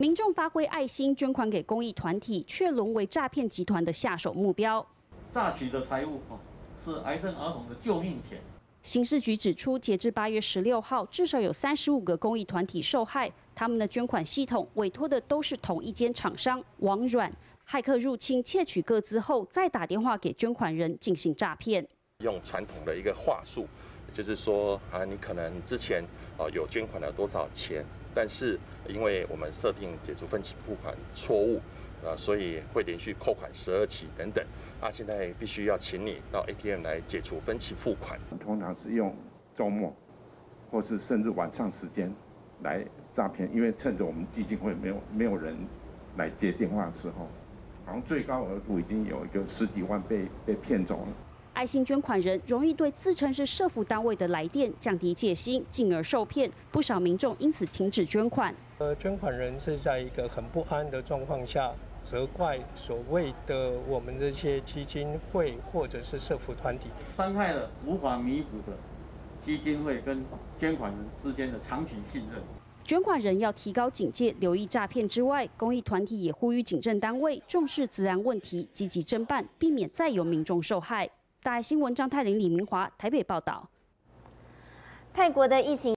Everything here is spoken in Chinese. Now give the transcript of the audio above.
民众发挥爱心捐款给公益团体，却沦为诈骗集团的下手目标。诈取的财物是癌症儿童的救命钱。刑事局指出，截至八月十六号，至少有三十五个公益团体受害，他们的捐款系统委托的都是同一间厂商王软。骇客入侵窃取各资后，再打电话给捐款人进行诈骗。用传统的一个话术，就是说啊，你可能之前啊有捐款了多少钱，但是因为我们设定解除分期付款错误。啊，所以会连续扣款十二期等等，啊，现在必须要请你到 ATM 来解除分期付款。通常是用周末，或是甚至晚上时间来诈骗，因为趁着我们基金会没有没有人来接电话的时候，好像最高额度已经有一个十几万被被骗走了。爱心捐款人容易对自称是社福单位的来电降低戒心，进而受骗，不少民众因此停止捐款。呃，捐款人是在一个很不安的状况下。责怪所谓的我们这些基金会或者是社福团体，伤害了无法弥补的基金会跟捐款人之间的长期信任。捐款人要提高警戒，留意诈骗之外，公益团体也呼吁警政单位重视治安问题，积极侦办，避免再有民众受害。大爱新闻张泰林、李明华台北报道。泰国的疫情。